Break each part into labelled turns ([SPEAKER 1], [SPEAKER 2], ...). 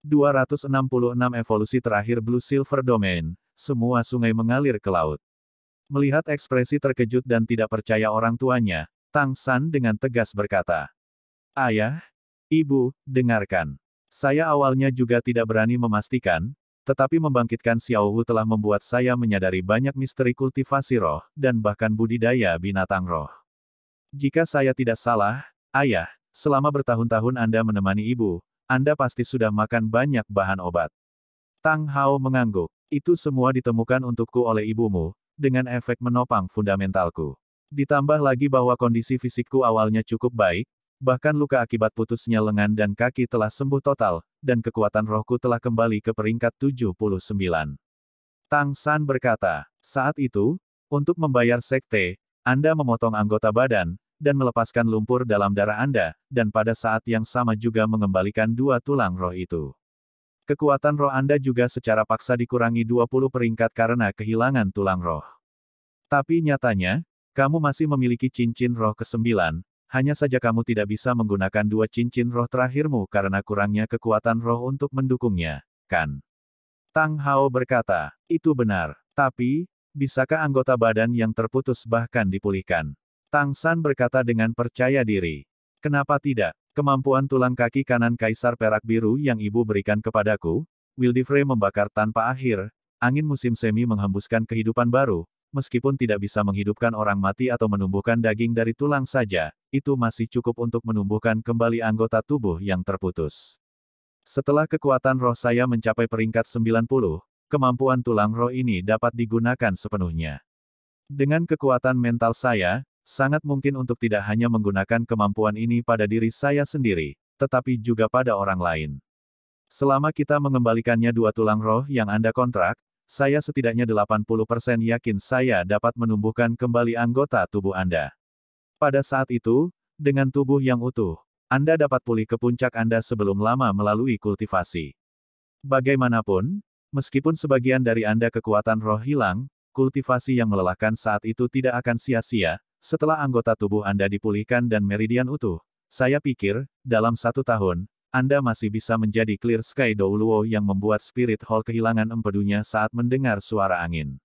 [SPEAKER 1] 266 evolusi terakhir Blue Silver Domain, semua sungai mengalir ke laut. Melihat ekspresi terkejut dan tidak percaya orang tuanya, Tang San dengan tegas berkata, Ayah, Ibu, dengarkan. Saya awalnya juga tidak berani memastikan, tetapi membangkitkan Xiao Wu telah membuat saya menyadari banyak misteri kultivasi roh, dan bahkan budidaya binatang roh. Jika saya tidak salah, ayah, selama bertahun-tahun Anda menemani ibu, Anda pasti sudah makan banyak bahan obat. Tang Hao mengangguk. Itu semua ditemukan untukku oleh ibumu, dengan efek menopang fundamentalku. Ditambah lagi bahwa kondisi fisikku awalnya cukup baik, bahkan luka akibat putusnya lengan dan kaki telah sembuh total, dan kekuatan rohku telah kembali ke peringkat 79. Tang San berkata, saat itu, untuk membayar sekte, Anda memotong anggota badan, dan melepaskan lumpur dalam darah Anda, dan pada saat yang sama juga mengembalikan dua tulang roh itu. Kekuatan roh Anda juga secara paksa dikurangi 20 peringkat karena kehilangan tulang roh. Tapi nyatanya, kamu masih memiliki cincin roh ke-9, hanya saja kamu tidak bisa menggunakan dua cincin roh terakhirmu karena kurangnya kekuatan roh untuk mendukungnya, kan? Tang Hao berkata, itu benar. Tapi, bisakah anggota badan yang terputus bahkan dipulihkan? Tang San berkata dengan percaya diri. Kenapa tidak? Kemampuan tulang kaki kanan Kaisar Perak Biru yang ibu berikan kepadaku, Wildifrey membakar tanpa akhir, angin musim semi menghembuskan kehidupan baru, meskipun tidak bisa menghidupkan orang mati atau menumbuhkan daging dari tulang saja, itu masih cukup untuk menumbuhkan kembali anggota tubuh yang terputus. Setelah kekuatan roh saya mencapai peringkat 90, kemampuan tulang roh ini dapat digunakan sepenuhnya. Dengan kekuatan mental saya, Sangat mungkin untuk tidak hanya menggunakan kemampuan ini pada diri saya sendiri, tetapi juga pada orang lain. Selama kita mengembalikannya dua tulang roh yang Anda kontrak, saya setidaknya 80% yakin saya dapat menumbuhkan kembali anggota tubuh Anda. Pada saat itu, dengan tubuh yang utuh, Anda dapat pulih ke puncak Anda sebelum lama melalui kultivasi. Bagaimanapun, meskipun sebagian dari Anda kekuatan roh hilang, kultivasi yang melelahkan saat itu tidak akan sia-sia, setelah anggota tubuh Anda dipulihkan dan meridian utuh, saya pikir, dalam satu tahun, Anda masih bisa menjadi Clear Sky Douluo yang membuat Spirit Hall kehilangan empedunya saat mendengar suara angin.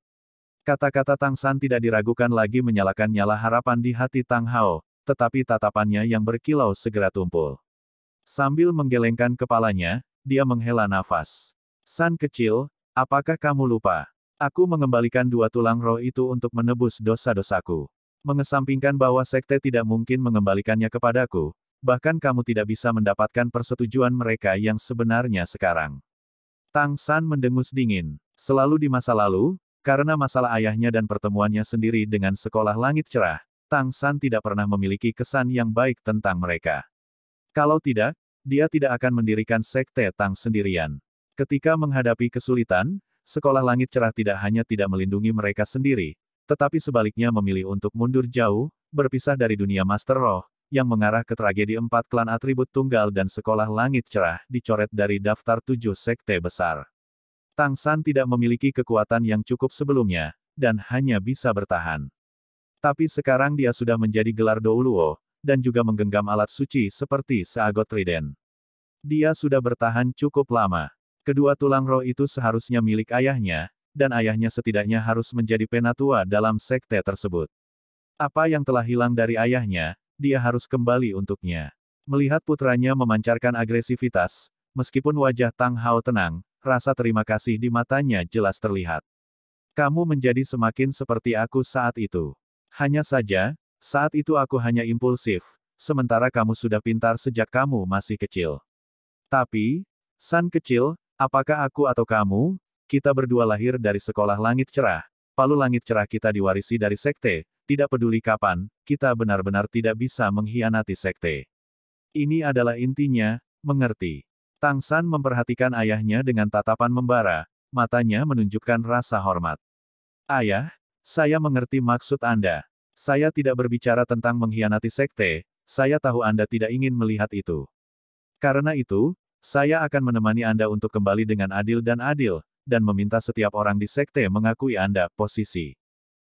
[SPEAKER 1] Kata-kata Tang San tidak diragukan lagi menyalakan nyala harapan di hati Tang Hao, tetapi tatapannya yang berkilau segera tumpul. Sambil menggelengkan kepalanya, dia menghela nafas. San kecil, apakah kamu lupa? Aku mengembalikan dua tulang roh itu untuk menebus dosa-dosaku. Mengesampingkan bahwa sekte tidak mungkin mengembalikannya kepadaku, bahkan kamu tidak bisa mendapatkan persetujuan mereka yang sebenarnya sekarang. Tang San mendengus dingin. Selalu di masa lalu, karena masalah ayahnya dan pertemuannya sendiri dengan sekolah langit cerah, Tang San tidak pernah memiliki kesan yang baik tentang mereka. Kalau tidak, dia tidak akan mendirikan sekte Tang sendirian. Ketika menghadapi kesulitan, sekolah langit cerah tidak hanya tidak melindungi mereka sendiri, tetapi sebaliknya memilih untuk mundur jauh, berpisah dari dunia Master Roh, yang mengarah ke tragedi empat klan atribut tunggal dan sekolah langit cerah, dicoret dari daftar tujuh sekte besar. Tang San tidak memiliki kekuatan yang cukup sebelumnya, dan hanya bisa bertahan. Tapi sekarang dia sudah menjadi gelar Douluo, dan juga menggenggam alat suci seperti seagot Trident. Dia sudah bertahan cukup lama. Kedua tulang roh itu seharusnya milik ayahnya, dan ayahnya setidaknya harus menjadi penatua dalam sekte tersebut. Apa yang telah hilang dari ayahnya, dia harus kembali untuknya. Melihat putranya memancarkan agresivitas, meskipun wajah Tang Hao tenang, rasa terima kasih di matanya jelas terlihat. Kamu menjadi semakin seperti aku saat itu. Hanya saja, saat itu aku hanya impulsif, sementara kamu sudah pintar sejak kamu masih kecil. Tapi, San kecil, apakah aku atau kamu, kita berdua lahir dari sekolah langit cerah. Palu langit cerah kita diwarisi dari sekte, tidak peduli kapan, kita benar-benar tidak bisa mengkhianati sekte. Ini adalah intinya, mengerti. Tang San memperhatikan ayahnya dengan tatapan membara, matanya menunjukkan rasa hormat. Ayah, saya mengerti maksud Anda. Saya tidak berbicara tentang mengkhianati sekte, saya tahu Anda tidak ingin melihat itu. Karena itu, saya akan menemani Anda untuk kembali dengan adil dan adil, dan meminta setiap orang di sekte mengakui Anda posisi.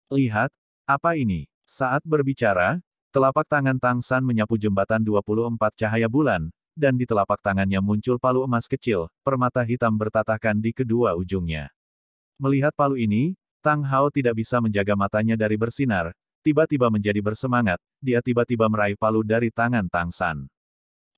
[SPEAKER 1] Lihat, apa ini? Saat berbicara, telapak tangan Tang San menyapu jembatan 24 cahaya bulan, dan di telapak tangannya muncul palu emas kecil, permata hitam bertatahkan di kedua ujungnya. Melihat palu ini, Tang Hao tidak bisa menjaga matanya dari bersinar, tiba-tiba menjadi bersemangat, dia tiba-tiba meraih palu dari tangan Tang San.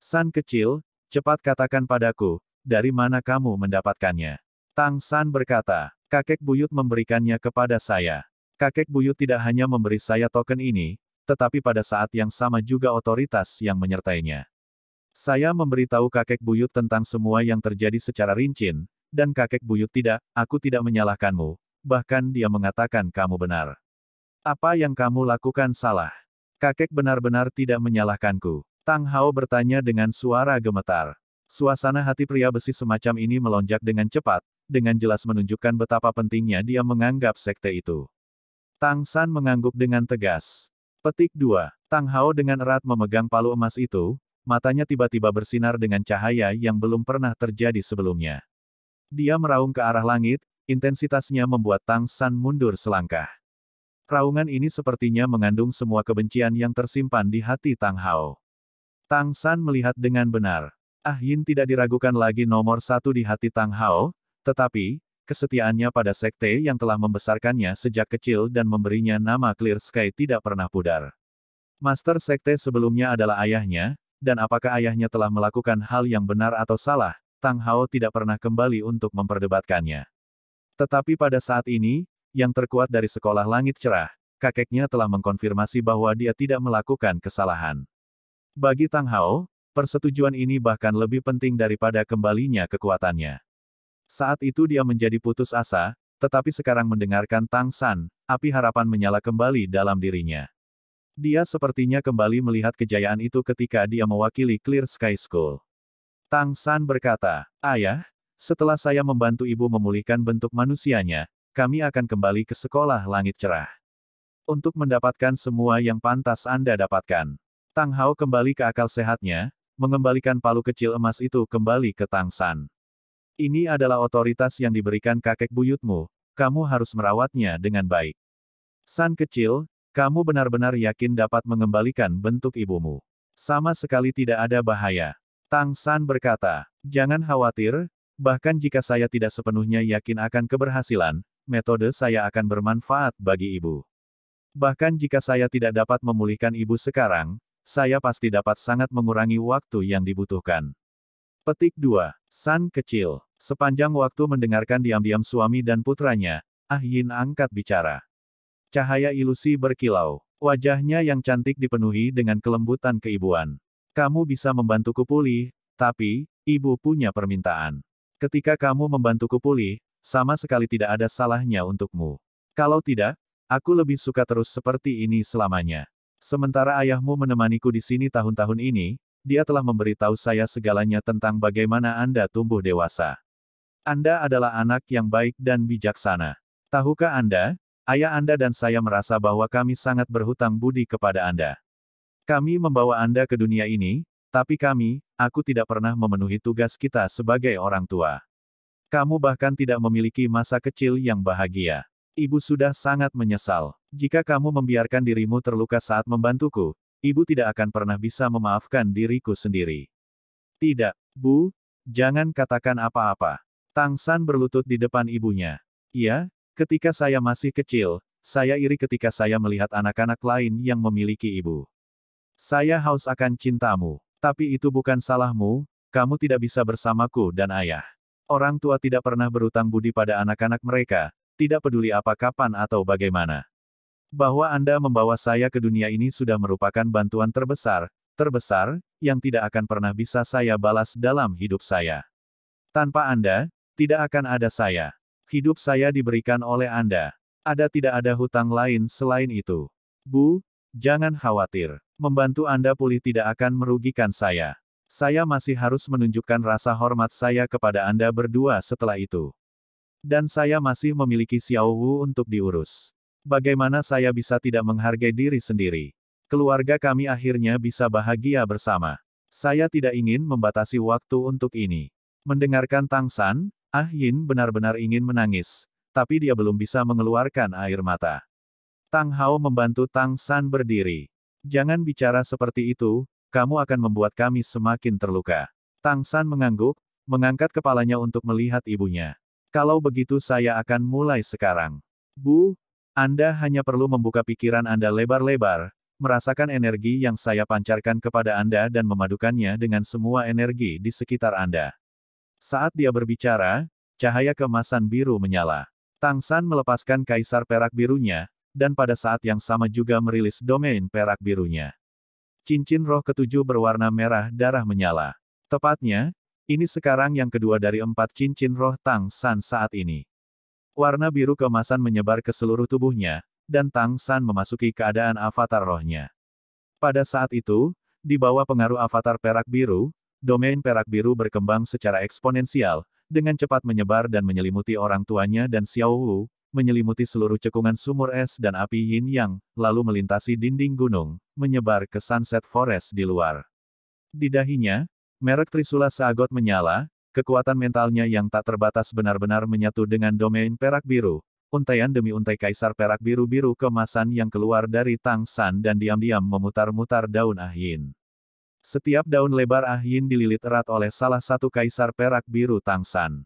[SPEAKER 1] San kecil, cepat katakan padaku, dari mana kamu mendapatkannya? Tang San berkata, kakek buyut memberikannya kepada saya. Kakek buyut tidak hanya memberi saya token ini, tetapi pada saat yang sama juga otoritas yang menyertainya. Saya memberitahu kakek buyut tentang semua yang terjadi secara rincin, dan kakek buyut tidak, aku tidak menyalahkanmu, bahkan dia mengatakan kamu benar. Apa yang kamu lakukan salah? Kakek benar-benar tidak menyalahkanku. Tang Hao bertanya dengan suara gemetar. Suasana hati pria besi semacam ini melonjak dengan cepat, dengan jelas menunjukkan betapa pentingnya dia menganggap sekte itu. Tang San mengangguk dengan tegas. Petik 2. Tang Hao dengan erat memegang palu emas itu, matanya tiba-tiba bersinar dengan cahaya yang belum pernah terjadi sebelumnya. Dia meraung ke arah langit, intensitasnya membuat Tang San mundur selangkah. Raungan ini sepertinya mengandung semua kebencian yang tersimpan di hati Tang Hao. Tang San melihat dengan benar. Ah Yin tidak diragukan lagi nomor satu di hati Tang Hao, tetapi, kesetiaannya pada sekte yang telah membesarkannya sejak kecil dan memberinya nama Clear Sky tidak pernah pudar. Master sekte sebelumnya adalah ayahnya, dan apakah ayahnya telah melakukan hal yang benar atau salah, Tang Hao tidak pernah kembali untuk memperdebatkannya. Tetapi pada saat ini, yang terkuat dari sekolah langit cerah, kakeknya telah mengkonfirmasi bahwa dia tidak melakukan kesalahan. Bagi Tang Hao, persetujuan ini bahkan lebih penting daripada kembalinya kekuatannya. Saat itu dia menjadi putus asa, tetapi sekarang mendengarkan Tang San, api harapan menyala kembali dalam dirinya. Dia sepertinya kembali melihat kejayaan itu ketika dia mewakili Clear Sky School. Tang San berkata, Ayah, setelah saya membantu ibu memulihkan bentuk manusianya, kami akan kembali ke sekolah langit cerah. Untuk mendapatkan semua yang pantas Anda dapatkan. Tang Hao kembali ke akal sehatnya, mengembalikan palu kecil emas itu kembali ke Tang San. Ini adalah otoritas yang diberikan kakek buyutmu, kamu harus merawatnya dengan baik. San kecil, kamu benar-benar yakin dapat mengembalikan bentuk ibumu. Sama sekali tidak ada bahaya. Tang San berkata, jangan khawatir, bahkan jika saya tidak sepenuhnya yakin akan keberhasilan, metode saya akan bermanfaat bagi ibu. Bahkan jika saya tidak dapat memulihkan ibu sekarang, saya pasti dapat sangat mengurangi waktu yang dibutuhkan. Petik 2. San kecil. Sepanjang waktu mendengarkan diam-diam suami dan putranya, Ah Yin angkat bicara. Cahaya ilusi berkilau. Wajahnya yang cantik dipenuhi dengan kelembutan keibuan. Kamu bisa membantuku pulih, tapi, ibu punya permintaan. Ketika kamu membantuku pulih, sama sekali tidak ada salahnya untukmu. Kalau tidak, aku lebih suka terus seperti ini selamanya. Sementara ayahmu menemaniku di sini tahun-tahun ini, dia telah memberitahu saya segalanya tentang bagaimana Anda tumbuh dewasa. Anda adalah anak yang baik dan bijaksana. Tahukah Anda, ayah Anda dan saya merasa bahwa kami sangat berhutang budi kepada Anda. Kami membawa Anda ke dunia ini, tapi kami, aku tidak pernah memenuhi tugas kita sebagai orang tua. Kamu bahkan tidak memiliki masa kecil yang bahagia. Ibu sudah sangat menyesal. Jika kamu membiarkan dirimu terluka saat membantuku, ibu tidak akan pernah bisa memaafkan diriku sendiri. Tidak, Bu, jangan katakan apa-apa. Tang San berlutut di depan ibunya. Ya, ketika saya masih kecil, saya iri ketika saya melihat anak-anak lain yang memiliki ibu. Saya haus akan cintamu, tapi itu bukan salahmu, kamu tidak bisa bersamaku dan ayah. Orang tua tidak pernah berutang budi pada anak-anak mereka, tidak peduli apa kapan atau bagaimana. Bahwa Anda membawa saya ke dunia ini sudah merupakan bantuan terbesar, terbesar, yang tidak akan pernah bisa saya balas dalam hidup saya. Tanpa Anda, tidak akan ada saya. Hidup saya diberikan oleh Anda. Ada tidak ada hutang lain selain itu. Bu, jangan khawatir. Membantu Anda pulih tidak akan merugikan saya. Saya masih harus menunjukkan rasa hormat saya kepada Anda berdua setelah itu. Dan saya masih memiliki Xiao Wu untuk diurus. Bagaimana saya bisa tidak menghargai diri sendiri? Keluarga kami akhirnya bisa bahagia bersama. Saya tidak ingin membatasi waktu untuk ini. Mendengarkan Tang San, Ah Yin benar-benar ingin menangis, tapi dia belum bisa mengeluarkan air mata. Tang Hao membantu Tang San berdiri. Jangan bicara seperti itu, kamu akan membuat kami semakin terluka. Tang San mengangguk, mengangkat kepalanya untuk melihat ibunya. Kalau begitu saya akan mulai sekarang. Bu, Anda hanya perlu membuka pikiran Anda lebar-lebar, merasakan energi yang saya pancarkan kepada Anda dan memadukannya dengan semua energi di sekitar Anda. Saat dia berbicara, cahaya kemasan biru menyala. Tang San melepaskan kaisar perak birunya, dan pada saat yang sama juga merilis domain perak birunya. Cincin roh ketujuh berwarna merah darah menyala. Tepatnya, ini sekarang yang kedua dari empat cincin roh Tang San saat ini. Warna biru kemasan menyebar ke seluruh tubuhnya, dan Tang San memasuki keadaan avatar rohnya. Pada saat itu, di bawah pengaruh avatar perak biru, domain perak biru berkembang secara eksponensial, dengan cepat menyebar dan menyelimuti orang tuanya dan Xiao Wu, menyelimuti seluruh cekungan sumur es dan api yin yang, lalu melintasi dinding gunung, menyebar ke Sunset Forest di luar. Di dahinya, Merek Trisula Sagot menyala, kekuatan mentalnya yang tak terbatas benar-benar menyatu dengan domain perak biru. Untaian demi untai kaisar perak biru-biru kemasan yang keluar dari Tang San dan diam-diam memutar-mutar daun ahyin. Setiap daun lebar ahyin dililit erat oleh salah satu kaisar perak biru Tang San.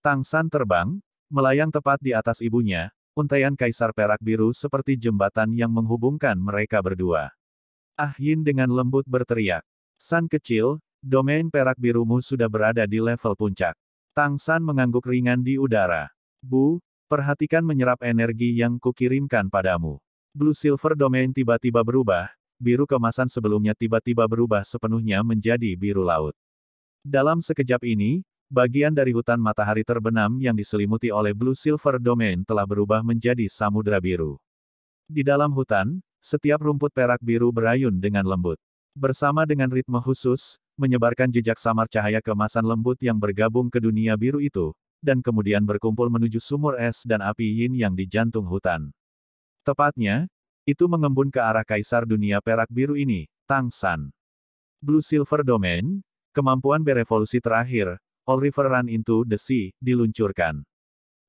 [SPEAKER 1] Tang San terbang, melayang tepat di atas ibunya, untaian kaisar perak biru seperti jembatan yang menghubungkan mereka berdua. Ahyin dengan lembut berteriak. San kecil, Domain perak birumu sudah berada di level puncak. Tang San mengangguk ringan di udara. Bu, perhatikan menyerap energi yang kukirimkan padamu. Blue Silver Domain tiba-tiba berubah, biru kemasan sebelumnya tiba-tiba berubah sepenuhnya menjadi biru laut. Dalam sekejap ini, bagian dari hutan matahari terbenam yang diselimuti oleh Blue Silver Domain telah berubah menjadi samudra biru. Di dalam hutan, setiap rumput perak biru berayun dengan lembut. Bersama dengan ritme khusus, menyebarkan jejak samar cahaya kemasan lembut yang bergabung ke dunia biru itu, dan kemudian berkumpul menuju sumur es dan api yin yang di jantung hutan. Tepatnya, itu mengembun ke arah kaisar dunia perak biru ini, Tang San. Blue Silver Domain, kemampuan berevolusi terakhir, All River Run into the Sea, diluncurkan.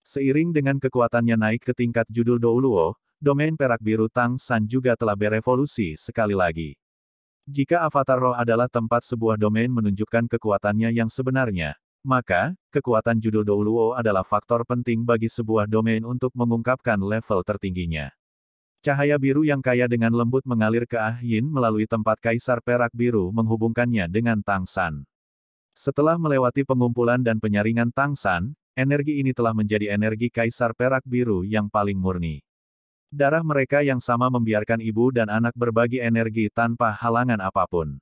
[SPEAKER 1] Seiring dengan kekuatannya naik ke tingkat judul Douluo, domain perak biru Tang San juga telah berevolusi sekali lagi. Jika avatar roh adalah tempat sebuah domain menunjukkan kekuatannya yang sebenarnya, maka, kekuatan judul Douluo adalah faktor penting bagi sebuah domain untuk mengungkapkan level tertingginya. Cahaya biru yang kaya dengan lembut mengalir ke Ah Yin melalui tempat Kaisar Perak Biru menghubungkannya dengan Tang San. Setelah melewati pengumpulan dan penyaringan Tang San, energi ini telah menjadi energi Kaisar Perak Biru yang paling murni. Darah mereka yang sama membiarkan ibu dan anak berbagi energi tanpa halangan apa pun.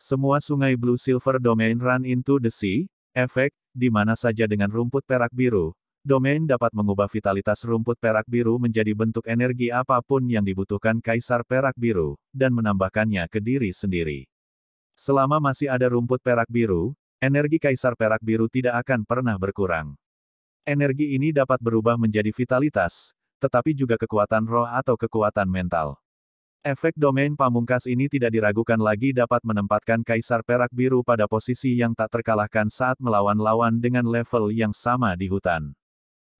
[SPEAKER 1] Semua sungai Blue Silver Domain run into the sea, efek, di mana saja dengan rumput perak biru, domain dapat mengubah vitalitas rumput perak biru menjadi bentuk energi apa pun yang dibutuhkan Kaisar Perak Biru, dan menambahkannya ke diri sendiri. Selama masih ada rumput perak biru, energi Kaisar Perak Biru tidak akan pernah berkurang. Energi ini dapat berubah menjadi vitalitas, tetapi juga kekuatan roh atau kekuatan mental. Efek domain pamungkas ini tidak diragukan lagi dapat menempatkan Kaisar Perak Biru pada posisi yang tak terkalahkan saat melawan lawan dengan level yang sama di hutan.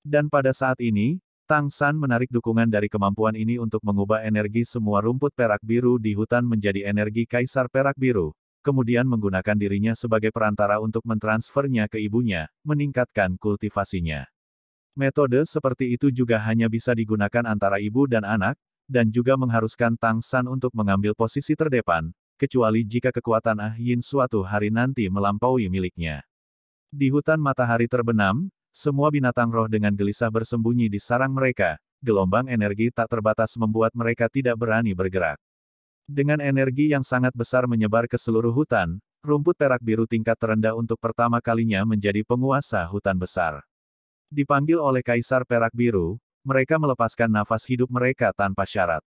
[SPEAKER 1] Dan pada saat ini, Tang San menarik dukungan dari kemampuan ini untuk mengubah energi semua rumput perak biru di hutan menjadi energi Kaisar Perak Biru, kemudian menggunakan dirinya sebagai perantara untuk mentransfernya ke ibunya, meningkatkan kultivasinya. Metode seperti itu juga hanya bisa digunakan antara ibu dan anak, dan juga mengharuskan Tang San untuk mengambil posisi terdepan, kecuali jika kekuatan Ah Yin suatu hari nanti melampaui miliknya. Di hutan matahari terbenam, semua binatang roh dengan gelisah bersembunyi di sarang mereka, gelombang energi tak terbatas membuat mereka tidak berani bergerak. Dengan energi yang sangat besar menyebar ke seluruh hutan, rumput perak biru tingkat terendah untuk pertama kalinya menjadi penguasa hutan besar. Dipanggil oleh Kaisar Perak Biru, mereka melepaskan nafas hidup mereka tanpa syarat.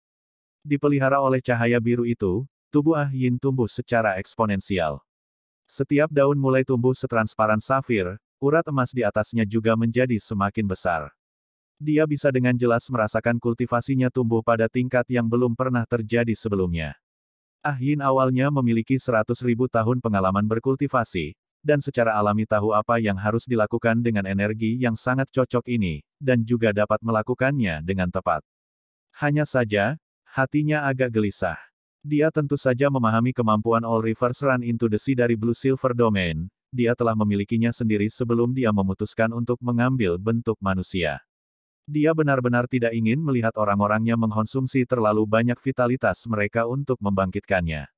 [SPEAKER 1] Dipelihara oleh cahaya biru itu, tubuh Ah Yin tumbuh secara eksponensial. Setiap daun mulai tumbuh setransparan safir, urat emas di atasnya juga menjadi semakin besar. Dia bisa dengan jelas merasakan kultivasinya tumbuh pada tingkat yang belum pernah terjadi sebelumnya. Ah Yin awalnya memiliki seratus ribu tahun pengalaman berkultivasi, dan secara alami tahu apa yang harus dilakukan dengan energi yang sangat cocok ini, dan juga dapat melakukannya dengan tepat. Hanya saja, hatinya agak gelisah. Dia tentu saja memahami kemampuan All Rivers Run into the Sea dari Blue Silver Domain, dia telah memilikinya sendiri sebelum dia memutuskan untuk mengambil bentuk manusia. Dia benar-benar tidak ingin melihat orang-orangnya mengkonsumsi terlalu banyak vitalitas mereka untuk membangkitkannya.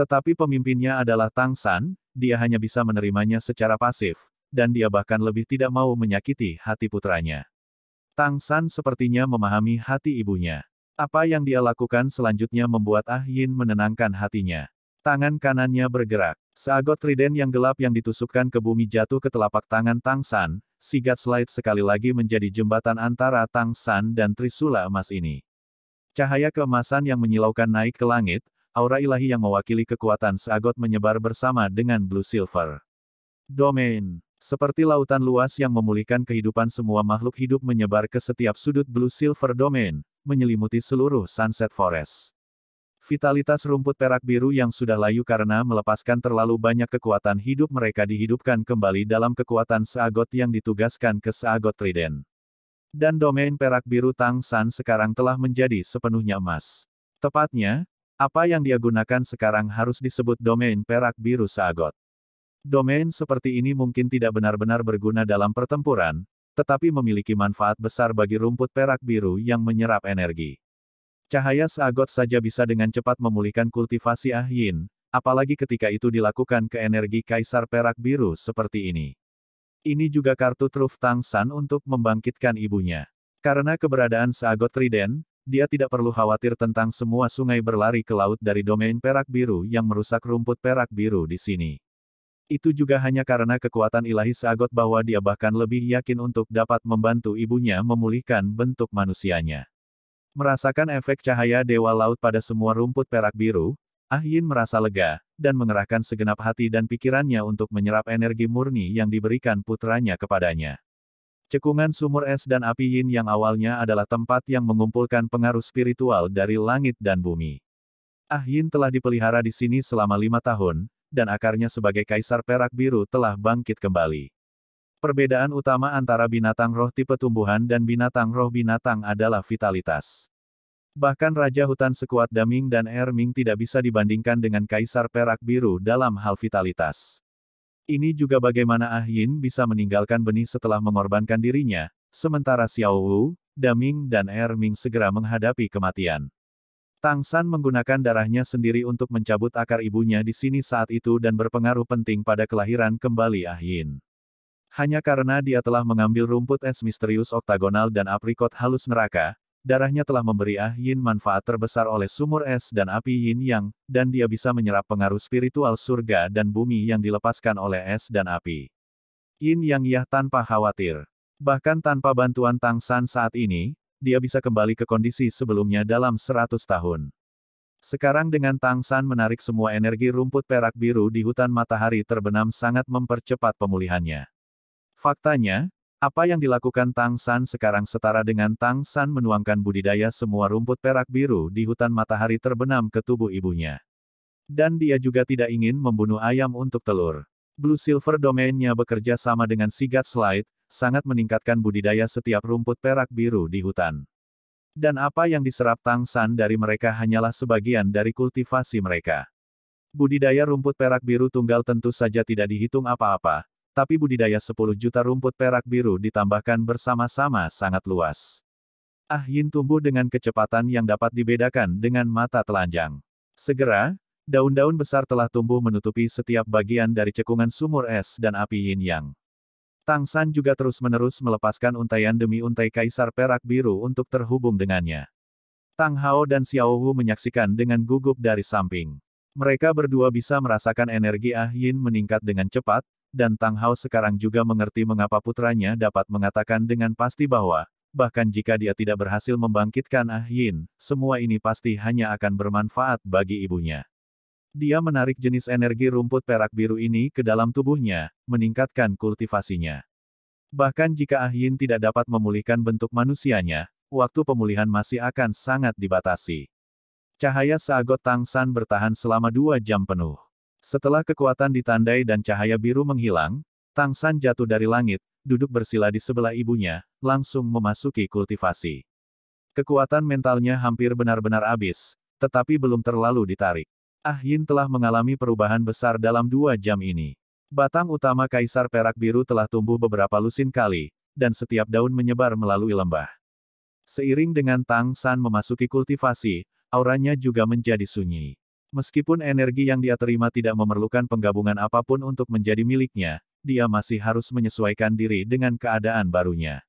[SPEAKER 1] Tetapi pemimpinnya adalah Tang San, dia hanya bisa menerimanya secara pasif, dan dia bahkan lebih tidak mau menyakiti hati putranya. Tang San sepertinya memahami hati ibunya. Apa yang dia lakukan selanjutnya membuat Ah Yin menenangkan hatinya. Tangan kanannya bergerak. Seagot trident yang gelap yang ditusukkan ke bumi jatuh ke telapak tangan Tang San, Sigat Slide sekali lagi menjadi jembatan antara Tang San dan Trisula emas ini. Cahaya keemasan yang menyilaukan naik ke langit, aura ilahi yang mewakili kekuatan seagot menyebar bersama dengan Blue Silver. Domain. Seperti lautan luas yang memulihkan kehidupan semua makhluk hidup menyebar ke setiap sudut Blue Silver Domain, menyelimuti seluruh Sunset Forest. Vitalitas rumput perak biru yang sudah layu karena melepaskan terlalu banyak kekuatan hidup mereka dihidupkan kembali dalam kekuatan seagot yang ditugaskan ke seagot Trident. Dan domain perak biru Tang San sekarang telah menjadi sepenuhnya emas. Tepatnya, apa yang dia gunakan sekarang harus disebut domain perak biru seagot. Domain seperti ini mungkin tidak benar-benar berguna dalam pertempuran, tetapi memiliki manfaat besar bagi rumput perak biru yang menyerap energi. Cahaya seagot saja bisa dengan cepat memulihkan kultivasi Ah Yin, apalagi ketika itu dilakukan ke energi kaisar perak biru seperti ini. Ini juga kartu truf Tang San untuk membangkitkan ibunya. Karena keberadaan seagot Trident, dia tidak perlu khawatir tentang semua sungai berlari ke laut dari domain perak biru yang merusak rumput perak biru di sini. Itu juga hanya karena kekuatan ilahi Sagot bahwa dia bahkan lebih yakin untuk dapat membantu ibunya memulihkan bentuk manusianya. Merasakan efek cahaya Dewa Laut pada semua rumput perak biru, Ah Yin merasa lega, dan mengerahkan segenap hati dan pikirannya untuk menyerap energi murni yang diberikan putranya kepadanya. Cekungan sumur es dan api yin yang awalnya adalah tempat yang mengumpulkan pengaruh spiritual dari langit dan bumi. Ah Yin telah dipelihara di sini selama lima tahun, dan akarnya sebagai kaisar perak biru telah bangkit kembali. Perbedaan utama antara binatang roh tipe tumbuhan dan binatang roh binatang adalah vitalitas. Bahkan Raja Hutan sekuat Daming dan Erming tidak bisa dibandingkan dengan Kaisar Perak Biru dalam hal vitalitas. Ini juga bagaimana Ah Yin bisa meninggalkan benih setelah mengorbankan dirinya, sementara Xiao Wu, Daming dan Erming segera menghadapi kematian. Tang San menggunakan darahnya sendiri untuk mencabut akar ibunya di sini saat itu dan berpengaruh penting pada kelahiran kembali Ah Yin. Hanya karena dia telah mengambil rumput es misterius oktagonal dan aprikot halus neraka, darahnya telah memberi Ah Yin manfaat terbesar oleh sumur es dan api Yin Yang, dan dia bisa menyerap pengaruh spiritual surga dan bumi yang dilepaskan oleh es dan api. Yin Yang Yah tanpa khawatir. Bahkan tanpa bantuan Tang San saat ini, dia bisa kembali ke kondisi sebelumnya dalam 100 tahun. Sekarang dengan Tang San menarik semua energi rumput perak biru di hutan matahari terbenam sangat mempercepat pemulihannya. Faktanya, apa yang dilakukan Tang San sekarang setara dengan Tang San menuangkan budidaya semua rumput perak biru di hutan matahari terbenam ke tubuh ibunya. Dan dia juga tidak ingin membunuh ayam untuk telur. Blue Silver domainnya bekerja sama dengan Sigat Slide, sangat meningkatkan budidaya setiap rumput perak biru di hutan. Dan apa yang diserap Tang San dari mereka hanyalah sebagian dari kultivasi mereka. Budidaya rumput perak biru tunggal tentu saja tidak dihitung apa-apa, tapi budidaya 10 juta rumput perak biru ditambahkan bersama-sama sangat luas. Ah Yin tumbuh dengan kecepatan yang dapat dibedakan dengan mata telanjang. Segera, daun-daun besar telah tumbuh menutupi setiap bagian dari cekungan sumur es dan api yin yang. Tang San juga terus-menerus melepaskan untaian demi untai kaisar perak biru untuk terhubung dengannya. Tang Hao dan Xiao Wu menyaksikan dengan gugup dari samping. Mereka berdua bisa merasakan energi Ah Yin meningkat dengan cepat, dan Tang Hao sekarang juga mengerti mengapa putranya dapat mengatakan dengan pasti bahwa, bahkan jika dia tidak berhasil membangkitkan Ah Yin, semua ini pasti hanya akan bermanfaat bagi ibunya. Dia menarik jenis energi rumput perak biru ini ke dalam tubuhnya, meningkatkan kultivasinya. Bahkan jika Ah Yin tidak dapat memulihkan bentuk manusianya, waktu pemulihan masih akan sangat dibatasi. Cahaya Sagot Tang San bertahan selama dua jam penuh. Setelah kekuatan ditandai dan cahaya biru menghilang, Tang San jatuh dari langit, duduk bersila di sebelah ibunya, langsung memasuki kultivasi. Kekuatan mentalnya hampir benar-benar habis, tetapi belum terlalu ditarik. Ah Yin telah mengalami perubahan besar dalam dua jam ini. Batang utama Kaisar Perak Biru telah tumbuh beberapa lusin kali, dan setiap daun menyebar melalui lembah. Seiring dengan Tang San memasuki kultivasi, auranya juga menjadi sunyi. Meskipun energi yang dia terima tidak memerlukan penggabungan apa pun untuk menjadi miliknya, dia masih harus menyesuaikan diri dengan keadaan barunya.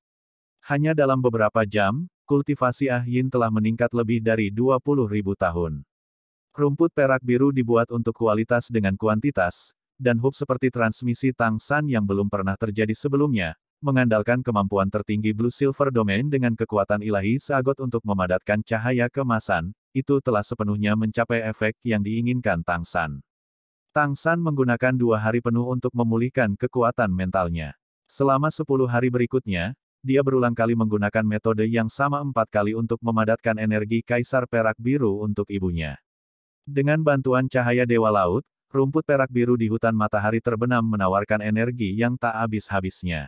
[SPEAKER 1] Hanya dalam beberapa jam, kultivasi Ah Yin telah meningkat lebih dari 20.000 tahun. Rumput perak biru dibuat untuk kualitas dengan kuantitas, dan hub seperti transmisi Tang San yang belum pernah terjadi sebelumnya, mengandalkan kemampuan tertinggi Blue Silver Domain dengan kekuatan ilahi seagot untuk memadatkan cahaya kemasan, itu telah sepenuhnya mencapai efek yang diinginkan Tang San. Tang San menggunakan dua hari penuh untuk memulihkan kekuatan mentalnya. Selama sepuluh hari berikutnya, dia berulang kali menggunakan metode yang sama empat kali untuk memadatkan energi Kaisar Perak Biru untuk ibunya. Dengan bantuan cahaya Dewa Laut, rumput perak biru di hutan matahari terbenam menawarkan energi yang tak habis-habisnya.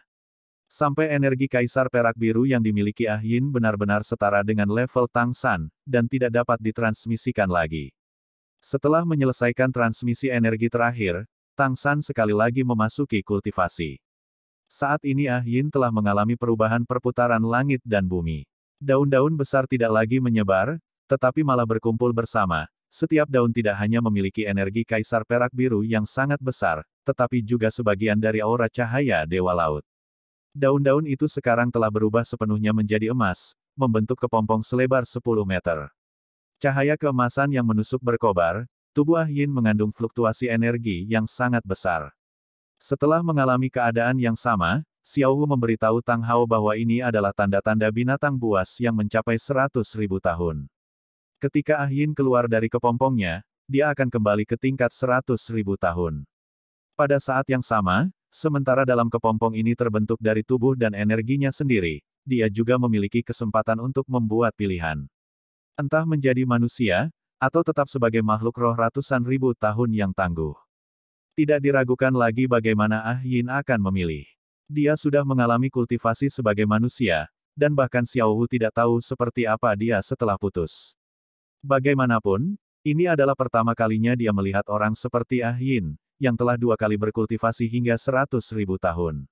[SPEAKER 1] Sampai energi Kaisar Perak Biru yang dimiliki Ah Yin benar-benar setara dengan level Tang San, dan tidak dapat ditransmisikan lagi. Setelah menyelesaikan transmisi energi terakhir, Tang San sekali lagi memasuki kultivasi. Saat ini Ah Yin telah mengalami perubahan perputaran langit dan bumi. Daun-daun besar tidak lagi menyebar, tetapi malah berkumpul bersama, setiap daun tidak hanya memiliki energi kaisar perak biru yang sangat besar, tetapi juga sebagian dari aura cahaya dewa laut. Daun-daun itu sekarang telah berubah sepenuhnya menjadi emas, membentuk kepompong selebar 10 meter. Cahaya keemasan yang menusuk berkobar, tubuh Ah Yin mengandung fluktuasi energi yang sangat besar. Setelah mengalami keadaan yang sama, Xiao Hu memberitahu Tang Hao bahwa ini adalah tanda-tanda binatang buas yang mencapai seratus ribu tahun. Ketika Ah Yin keluar dari kepompongnya, dia akan kembali ke tingkat seratus ribu tahun. Pada saat yang sama, sementara dalam kepompong ini terbentuk dari tubuh dan energinya sendiri, dia juga memiliki kesempatan untuk membuat pilihan. Entah menjadi manusia, atau tetap sebagai makhluk roh ratusan ribu tahun yang tangguh. Tidak diragukan lagi bagaimana Ah Yin akan memilih. Dia sudah mengalami kultivasi sebagai manusia, dan bahkan Xiao Hu tidak tahu seperti apa dia setelah putus. Bagaimanapun, ini adalah pertama kalinya dia melihat orang seperti Ah Yin, yang telah dua kali berkultivasi hingga seratus ribu tahun.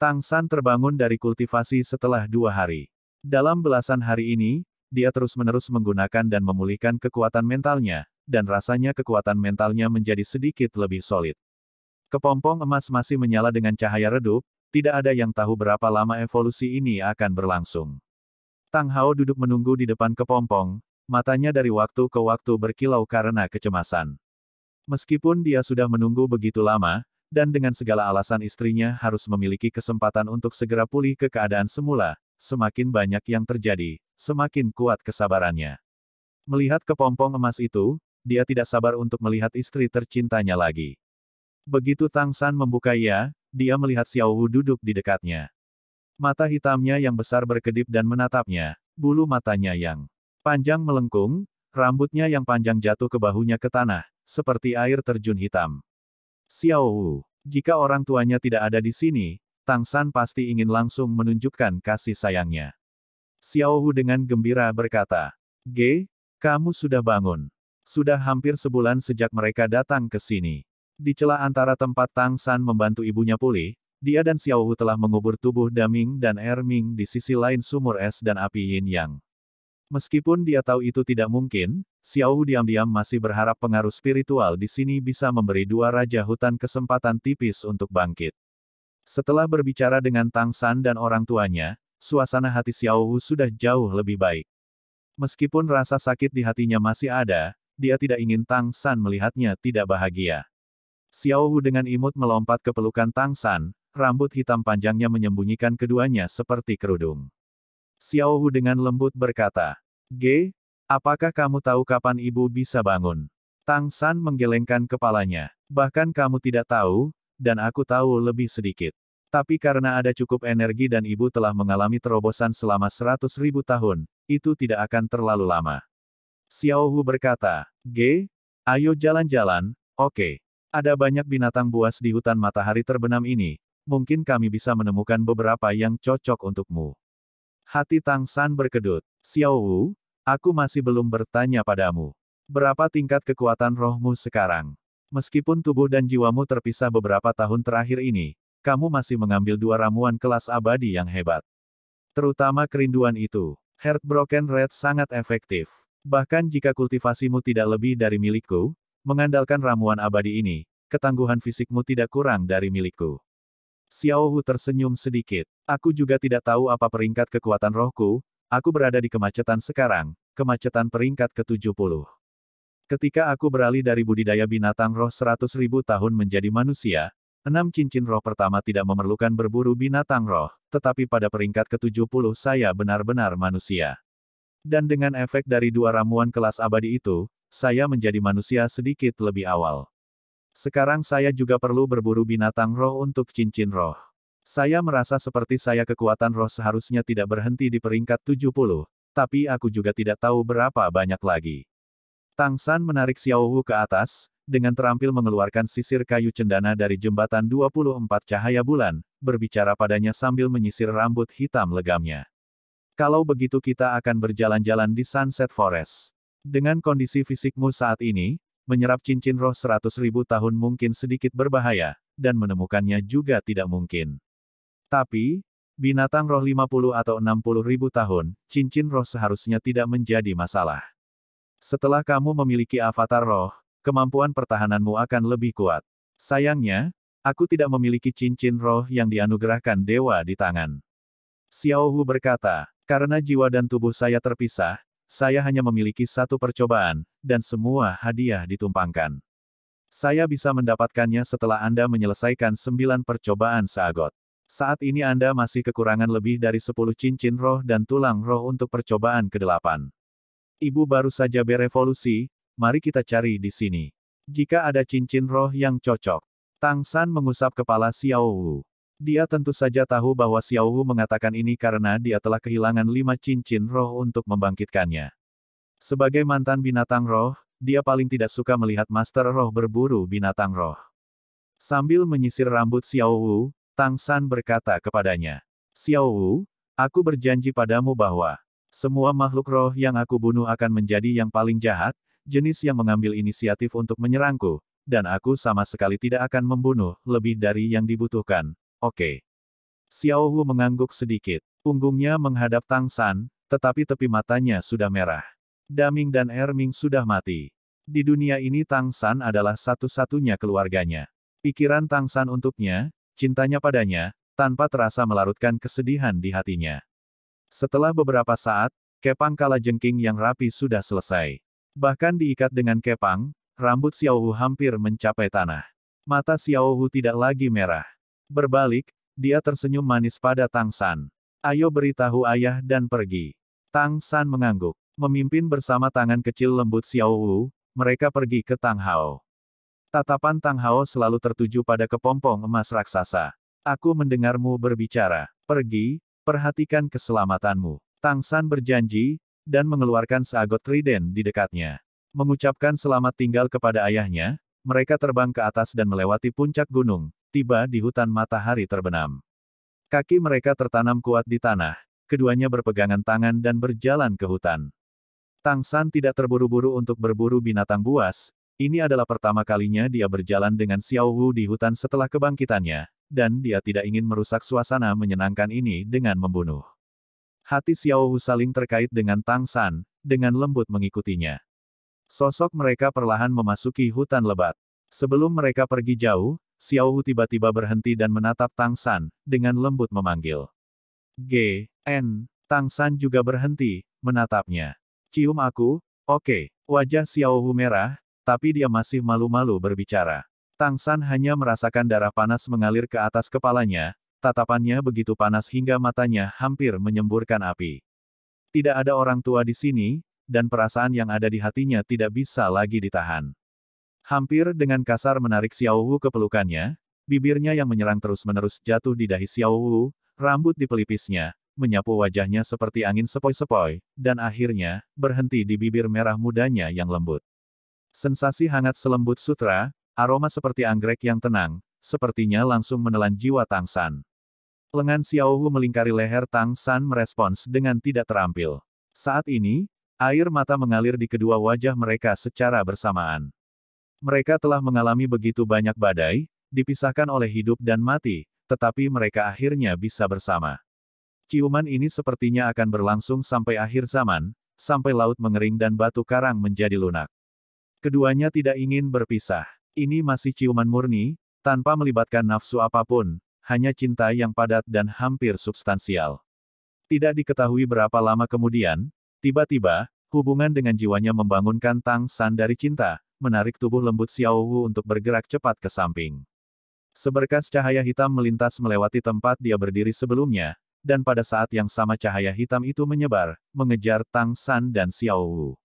[SPEAKER 1] Tang San terbangun dari kultivasi setelah dua hari. Dalam belasan hari ini, dia terus-menerus menggunakan dan memulihkan kekuatan mentalnya, dan rasanya kekuatan mentalnya menjadi sedikit lebih solid. Kepompong emas masih menyala dengan cahaya redup, tidak ada yang tahu berapa lama evolusi ini akan berlangsung. Tang Hao duduk menunggu di depan kepompong, Matanya dari waktu ke waktu berkilau karena kecemasan. Meskipun dia sudah menunggu begitu lama, dan dengan segala alasan istrinya harus memiliki kesempatan untuk segera pulih ke keadaan semula, semakin banyak yang terjadi, semakin kuat kesabarannya. Melihat kepompong emas itu, dia tidak sabar untuk melihat istri tercintanya lagi. Begitu Tang San membuka ia, dia melihat Xiao Hu duduk di dekatnya. Mata hitamnya yang besar berkedip dan menatapnya, bulu matanya yang Panjang melengkung, rambutnya yang panjang jatuh ke bahunya ke tanah, seperti air terjun hitam. Xiao Wu, jika orang tuanya tidak ada di sini, Tang San pasti ingin langsung menunjukkan kasih sayangnya. Xiao Wu dengan gembira berkata, G, kamu sudah bangun. Sudah hampir sebulan sejak mereka datang ke sini. Di celah antara tempat Tang San membantu ibunya pulih, dia dan Xiao Wu telah mengubur tubuh Daming dan Erming di sisi lain sumur es dan api yin yang. Meskipun dia tahu itu tidak mungkin, Xiao Hu diam-diam masih berharap pengaruh spiritual di sini bisa memberi dua raja hutan kesempatan tipis untuk bangkit. Setelah berbicara dengan Tang San dan orang tuanya, suasana hati Xiao Hu sudah jauh lebih baik. Meskipun rasa sakit di hatinya masih ada, dia tidak ingin Tang San melihatnya tidak bahagia. Xiao Hu dengan imut melompat ke pelukan Tang San, rambut hitam panjangnya menyembunyikan keduanya seperti kerudung. Xiao Hu dengan lembut berkata, G, apakah kamu tahu kapan ibu bisa bangun? Tang San menggelengkan kepalanya. Bahkan kamu tidak tahu, dan aku tahu lebih sedikit. Tapi karena ada cukup energi dan ibu telah mengalami terobosan selama seratus ribu tahun, itu tidak akan terlalu lama. Xiao Hu berkata, G, ayo jalan-jalan, oke. Okay. Ada banyak binatang buas di hutan matahari terbenam ini, mungkin kami bisa menemukan beberapa yang cocok untukmu. Hati Tang San berkedut. Xiao Wu, Aku masih belum bertanya padamu. Berapa tingkat kekuatan rohmu sekarang? Meskipun tubuh dan jiwamu terpisah beberapa tahun terakhir ini, kamu masih mengambil dua ramuan kelas abadi yang hebat. Terutama kerinduan itu. Heartbroken Red sangat efektif. Bahkan jika kultivasimu tidak lebih dari milikku, mengandalkan ramuan abadi ini, ketangguhan fisikmu tidak kurang dari milikku. Xiao Hu tersenyum sedikit. Aku juga tidak tahu apa peringkat kekuatan rohku, Aku berada di kemacetan sekarang, kemacetan peringkat ke-70. Ketika aku beralih dari budidaya binatang roh 100 ribu tahun menjadi manusia, enam cincin roh pertama tidak memerlukan berburu binatang roh, tetapi pada peringkat ke-70 saya benar-benar manusia. Dan dengan efek dari dua ramuan kelas abadi itu, saya menjadi manusia sedikit lebih awal. Sekarang saya juga perlu berburu binatang roh untuk cincin roh. Saya merasa seperti saya kekuatan roh seharusnya tidak berhenti di peringkat 70, tapi aku juga tidak tahu berapa banyak lagi. Tang San menarik Xiao Wu ke atas, dengan terampil mengeluarkan sisir kayu cendana dari jembatan 24 cahaya bulan, berbicara padanya sambil menyisir rambut hitam legamnya. Kalau begitu kita akan berjalan-jalan di Sunset Forest. Dengan kondisi fisikmu saat ini, menyerap cincin roh seratus tahun mungkin sedikit berbahaya, dan menemukannya juga tidak mungkin. Tapi, binatang roh 50 atau 60 ribu tahun, cincin roh seharusnya tidak menjadi masalah. Setelah kamu memiliki avatar roh, kemampuan pertahananmu akan lebih kuat. Sayangnya, aku tidak memiliki cincin roh yang dianugerahkan dewa di tangan. Xiao Hu berkata, karena jiwa dan tubuh saya terpisah, saya hanya memiliki satu percobaan, dan semua hadiah ditumpangkan. Saya bisa mendapatkannya setelah Anda menyelesaikan sembilan percobaan seagot. Saat ini Anda masih kekurangan lebih dari 10 cincin roh dan tulang roh untuk percobaan ke-8. Ibu baru saja berevolusi, mari kita cari di sini. Jika ada cincin roh yang cocok. Tang San mengusap kepala Xiao Wu. Dia tentu saja tahu bahwa Xiao Wu mengatakan ini karena dia telah kehilangan lima cincin roh untuk membangkitkannya. Sebagai mantan binatang roh, dia paling tidak suka melihat Master Roh berburu binatang roh. Sambil menyisir rambut Xiao Wu, Tang San berkata kepadanya, Xiao Wu, aku berjanji padamu bahwa semua makhluk roh yang aku bunuh akan menjadi yang paling jahat, jenis yang mengambil inisiatif untuk menyerangku, dan aku sama sekali tidak akan membunuh lebih dari yang dibutuhkan. Oke. Okay. Xiao Wu mengangguk sedikit. Punggungnya menghadap Tang San, tetapi tepi matanya sudah merah. Daming dan Erming sudah mati. Di dunia ini Tang San adalah satu-satunya keluarganya. Pikiran Tang San untuknya, Cintanya padanya, tanpa terasa melarutkan kesedihan di hatinya. Setelah beberapa saat, kepang kala jengking yang rapi sudah selesai. Bahkan diikat dengan kepang, rambut Xiaohu hampir mencapai tanah. Mata Xiaohu tidak lagi merah. Berbalik, dia tersenyum manis pada Tang San. Ayo beritahu ayah dan pergi. Tang San mengangguk. Memimpin bersama tangan kecil lembut Xiaowu, mereka pergi ke Tang Hao. Tatapan Tang Hao selalu tertuju pada kepompong emas raksasa. Aku mendengarmu berbicara. Pergi, perhatikan keselamatanmu. Tang San berjanji, dan mengeluarkan seagot trident di dekatnya. Mengucapkan selamat tinggal kepada ayahnya, mereka terbang ke atas dan melewati puncak gunung, tiba di hutan matahari terbenam. Kaki mereka tertanam kuat di tanah, keduanya berpegangan tangan dan berjalan ke hutan. Tang San tidak terburu-buru untuk berburu binatang buas, ini adalah pertama kalinya dia berjalan dengan Xiao Wu di hutan setelah kebangkitannya, dan dia tidak ingin merusak suasana menyenangkan ini dengan membunuh. Hati Xiao Wu saling terkait dengan Tang San, dengan lembut mengikutinya. Sosok mereka perlahan memasuki hutan lebat. Sebelum mereka pergi jauh, Xiao Wu tiba-tiba berhenti dan menatap Tang San, dengan lembut memanggil. G. N. Tang San juga berhenti, menatapnya. Cium aku, oke. Okay. Wajah Xiao Wu merah, tapi dia masih malu-malu berbicara. Tang San hanya merasakan darah panas mengalir ke atas kepalanya, tatapannya begitu panas hingga matanya hampir menyemburkan api. Tidak ada orang tua di sini, dan perasaan yang ada di hatinya tidak bisa lagi ditahan. Hampir dengan kasar menarik Xiao Wu ke pelukannya, bibirnya yang menyerang terus-menerus jatuh di dahi Xiao Wu, rambut di pelipisnya, menyapu wajahnya seperti angin sepoi-sepoi, dan akhirnya, berhenti di bibir merah mudanya yang lembut. Sensasi hangat selembut sutra, aroma seperti anggrek yang tenang, sepertinya langsung menelan jiwa Tang San. Lengan Xiao Hu melingkari leher Tang San merespons dengan tidak terampil. Saat ini, Air mata mengalir di kedua wajah mereka secara bersamaan. Mereka telah mengalami begitu banyak badai, dipisahkan oleh hidup dan mati, tetapi mereka akhirnya bisa bersama. Ciuman ini sepertinya akan berlangsung sampai akhir zaman, sampai laut mengering dan batu karang menjadi lunak. Keduanya tidak ingin berpisah. Ini masih ciuman murni, tanpa melibatkan nafsu apa pun, hanya cinta yang padat dan hampir substansial. Tidak diketahui berapa lama kemudian, Tiba-tiba, hubungan dengan jiwanya membangunkan Tang San dari cinta, menarik tubuh lembut Xiao Wu untuk bergerak cepat ke samping. Seberkas cahaya hitam melintas melewati tempat dia berdiri sebelumnya, dan pada saat yang sama cahaya hitam itu menyebar, mengejar Tang San dan Xiao Wu.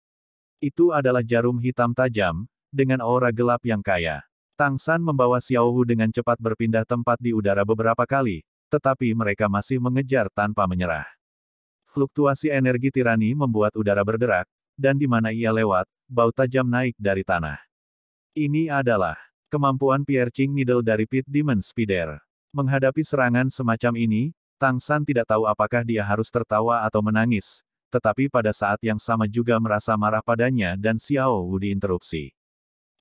[SPEAKER 1] Itu adalah jarum hitam tajam, dengan aura gelap yang kaya. Tang San membawa Xiao Wu dengan cepat berpindah tempat di udara beberapa kali, tetapi mereka masih mengejar tanpa menyerah. Fluktuasi energi tirani membuat udara berderak, dan di mana ia lewat, bau tajam naik dari tanah. Ini adalah kemampuan Piercing Needle dari Pit Demon Spider. Menghadapi serangan semacam ini, Tang San tidak tahu apakah dia harus tertawa atau menangis, tetapi pada saat yang sama juga merasa marah padanya dan Xiao Wu diinterupsi.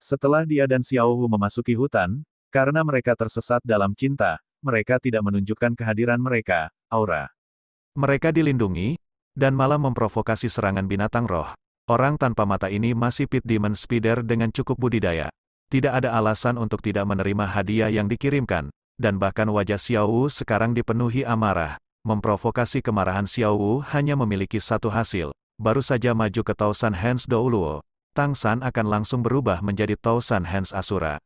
[SPEAKER 1] Setelah dia dan Xiao Wu memasuki hutan, karena mereka tersesat dalam cinta, mereka tidak menunjukkan kehadiran mereka, aura. Mereka dilindungi, dan malah memprovokasi serangan binatang roh. Orang tanpa mata ini masih Pit Demon Spider dengan cukup budidaya. Tidak ada alasan untuk tidak menerima hadiah yang dikirimkan, dan bahkan wajah Xiao Wu sekarang dipenuhi amarah. Memprovokasi kemarahan Xiao Wu hanya memiliki satu hasil, baru saja maju ke Tausan Hands Douluo, Tang San akan langsung berubah menjadi Tausan Hands Asura.